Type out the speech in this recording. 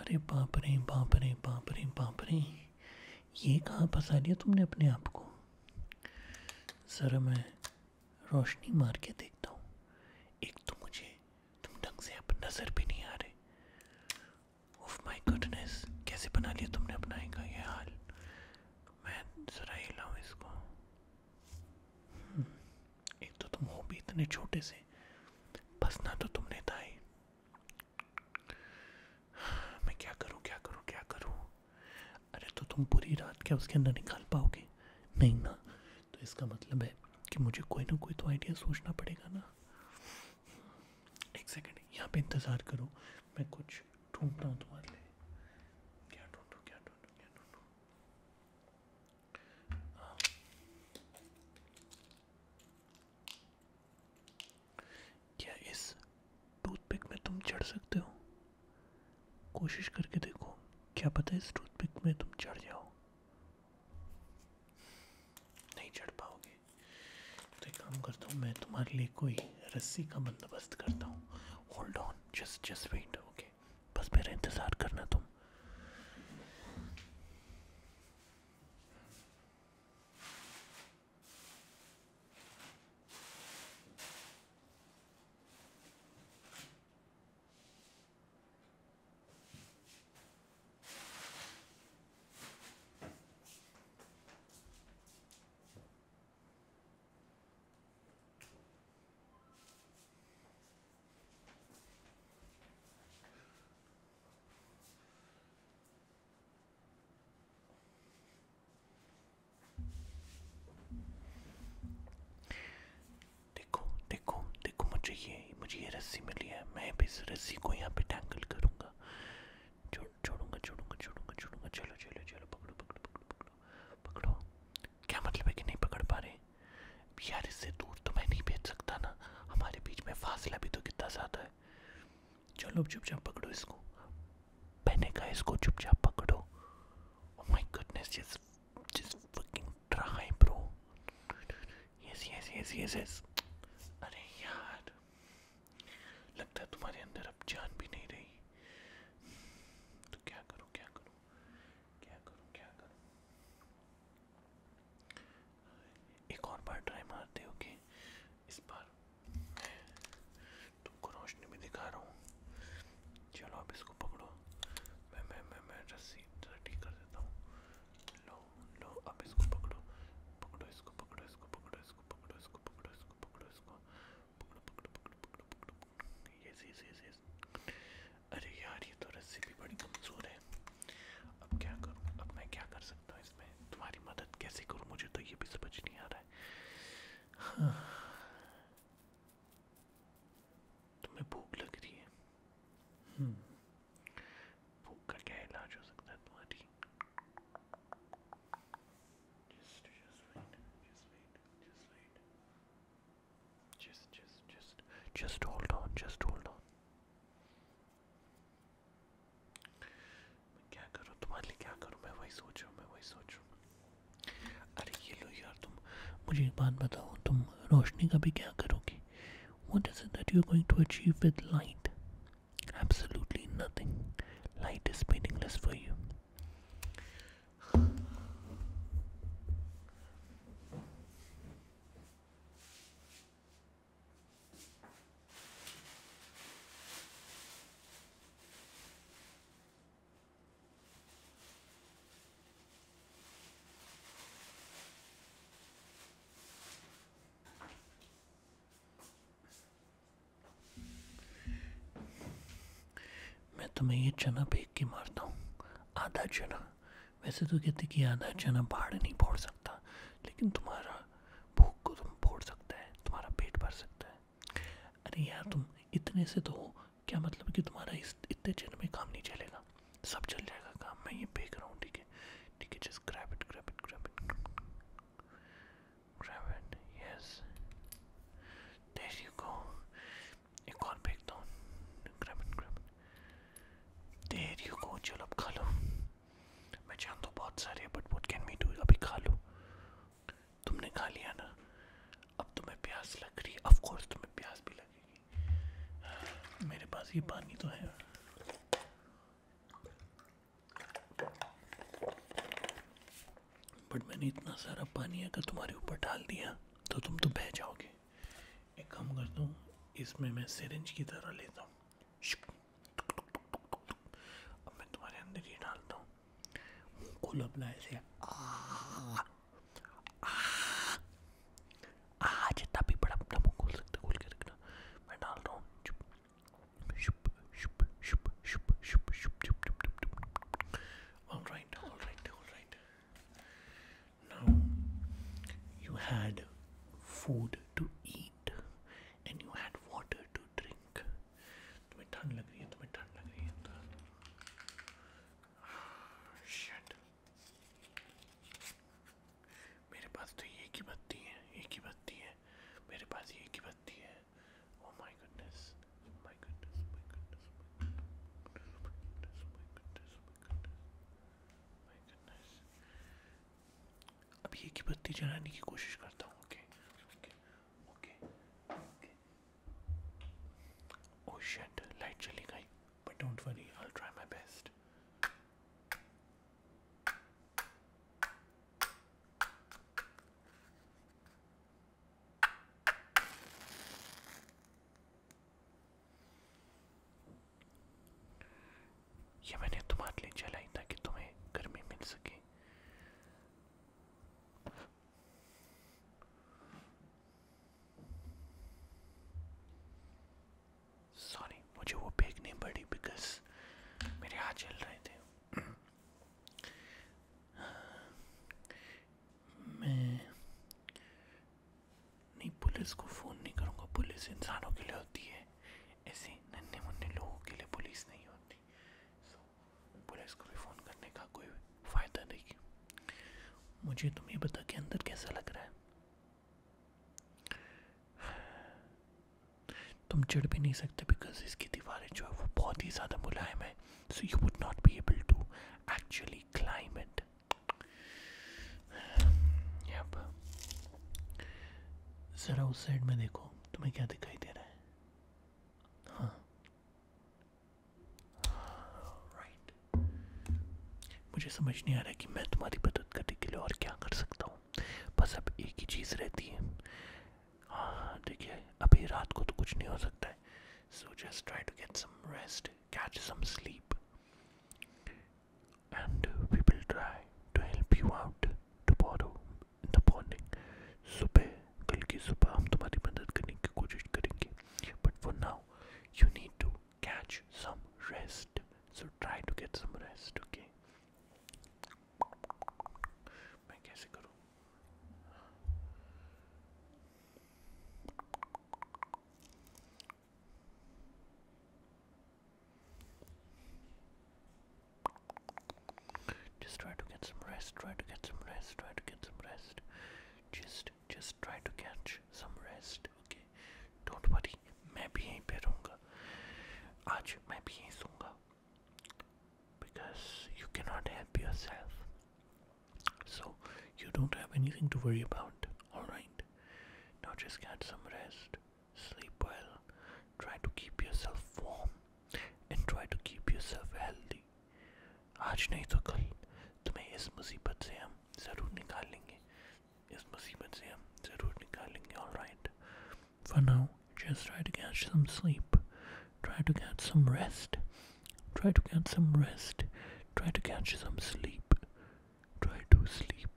अरे बाप रे बाप रे बाप रे बाप रे ये कहाँ फंसा लिया तुमने अपने आप को? ज़रा मैं रोशनी मार के देखता हूँ। एक तो मुझे तुम ढंग से अब नज़र भी नहीं आ रहे। ओह माय गुडनेस कैसे बना लिया तुमने अपना का ये हाल? मैं ज़रा ही हिलाऊँ इसको। हम्म, एक तो तुम हो भी इतने छोटे से फंसना तो तुमने था ही मैं क्या करूँ क्या करूँ क्या करूँ अरे तो तुम पूरी रात क्या उसके अंदर निकाल पाओगे? नहीं ना। तो इसका मतलब है कि मुझे कोई ना कोई तो आइडिया सोचना पड़ेगा ना। एक सेकंड यहाँ पे इंतज़ार करो। मैं कुछ ढूंढ रहा हूँ तुम्हारे लिए। क्या ढूंढूँ क्या ढूंढूँ क्या ढूंढूँ? हाँ। क्या इस टूथपिक में तुम चढ़ सकते हो? कोशिश करके देखो। क्या पता है इस में तुम चढ़ जाओ। नहीं चढ़ पाओगे। तो एक काम करता हूँ, मैं तुम्हारे लिए कोई रस्सी का बंदोबस्त करता हूँ। Hold on just just wait okay बस मेरा इंतज़ार करना तुम देखो देखो देखो मुझे ये मुझे ये रस्सी मिली है मैं भी इस रस्सी को यहाँ पे टैंगल करूँगा। छोड़ छोड़ूँगा छोड़ूँगा छोड़ूँगा छोड़ूँगा। चलो चलो चलो पकड़ो पकड़ो पकड़ो पकड़ो पकड़ो। क्या मतलब है कि नहीं पकड़ पा रहे? यार इससे दूर तो मैं नहीं भेज सकता ना। हमारे बीच में फासला भी तो कितना ज़्यादा है। चलो चुपचाप पकड़ो इसको। मैंने कहा इसको चुपचाप पकड़ो। Goodness, just just fucking try, bro. Yes, yes, yes, yes, yes. अरे यार लगता है तुम्हारे अंदर अब जान भी नहीं रही तो क्या करूँ क्या करूँ क्या करूँ क्या करूँ एक और बार ट्राई मारते हो कि इस बार मैं तुमको रोशनी में दिखा रहा हूँ चलो अब इसको पकड़ो मैं मैं मैं मैं रस्सी जरा ठीक कर देता हूँ लो लो अब इसको पकड़ो पकड़ो इसको पकड़ो इसको पकड़ो इसको पकड़ो इसको पकड़ो इसको पकड़ो इसको पकड़ो पकड़ो पकड़ो पकड़ो पकड़ो यस यस यस यस अरे यार ये तो रस्सी भी बड़ी कमज़ोर है अब क्या करूँ अब मैं क्या कर सकता हूँ इसमें तुम्हारी मदद कैसे करूँ मुझे तो ये भी समझ नहीं आ रहा है हाँ। तुम्हें भूख लग रही है हम्म भूख का क्या इलाज हो सकता है तुम्हारी just just wait just wait just wait just just just hold on just hold on क्या करूँ तुम्हारे लिए क्या करूँ मैं वही सोच रहा हूँ मैं वही सोच रहा हूँ अरे ये लो यार तुम मुझे एक बात बताओ तुम रोशनी का भी क्या करोगे What is it that you're going to achieve with light? Absolutely nothing. Light is meaningless for you. मैं ये चना फेंक के मारता हूँ आधा चना। वैसे तो कहते कि आधा चना बाढ़ नहीं फोड़ सकता, लेकिन तुम्हारा भूख को तुम फोड़ सकता है, तुम्हारा पेट भर सकता है। अरे यार, तुम इतने से तो हो, क्या मतलब कि तुम्हारा इस, इतने चने में काम नहीं चलेगा? सब चल जाएगा काम, मैं ये फेंक पास ये पानी तो है। बट मैंने इतना सारा पानी अगर तुम्हारे ऊपर डाल दिया तो तुम तो बह जाओगे। एक काम करता हूँ, इसमें मैं सिरिंज की तरह लेता हूँ। अब मैं तुम्हारे अंदर ये डालता हूँ। खुल अपना ऐसे आ had food ये की बत्ती जलाने की कोशिश करता हूँ okay okay okay okay oh shit light चली गई but don't worry I will try my best ये मैंने तुम्हारे लिए जलाई ताकि तुम्हें गर्मी मिल सके सॉरी मुझे वो फेंकनी पड़ी बिकॉज़ मेरे हाथ चल रहे थे मैं नहीं पुलिस फ़ोन नहीं करूँगा। पुलिस इंसानों के लिए होती है। ऐसे नन्हे मुन्ने लोगों के लिए पुलिस नहीं होती। सो पुलिस को भी फ़ोन करने का कोई फ़ायदा नहीं। मुझे तुम ये बता के अंदर कैसा लग रहा है? तुम चढ़ भी नहीं सकते बिकॉज़ इसकी दीवारें जो है वो बहुत ही ज़्यादा मुलायम है। So you would not be able to actually climb it ज़रा उस साइड में देखो, तुम्हें क्या दिखाई दे रहा है? हाँ। राइट मुझे समझ नहीं आ रहा कि मैं तुम्हारी मदद करने के लिए और क्या कर सकता हूँ। बस अब एक ही चीज़ रहती है। हाँ देखिए, अभी रात को तो कुछ नहीं हो सकता है। So just try to get some rest catch some sleep and we will try to help you out tomorrow in the morning सुबह कल की सुबह हम तुम्हारी मदद करने की कोशिश करेंगे but for now you need to catch some rest so try to get some rest okay मैं कैसे करूँ Just try to get some rest, try to get some rest, try to get some rest. Just try to catch some rest, okay? Don't worry, मैं भी यहीं पे रहूँगा आज मैं भी यहीं सोऊँगा because you cannot help yourself. So you don't have anything to worry about, alright? Now just get some rest, sleep well, try to keep yourself warm, and try to keep yourself healthy. आज नहीं तो कल तुम्हें इस मुसीबत से हम ज़रूर निकाल लेंगे इस मुसीबत से हम just try to catch some sleep. Try to get some rest. Try to get some rest. Try to catch some sleep. Try to sleep